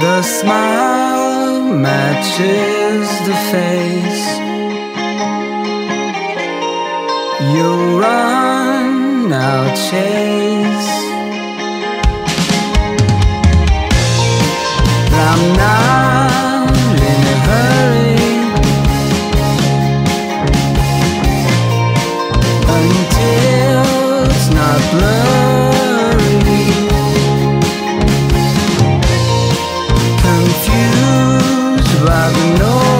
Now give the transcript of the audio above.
The smile matches the face. You run, I'll chase. I'm not in a hurry. Until it's not blurry. love, no.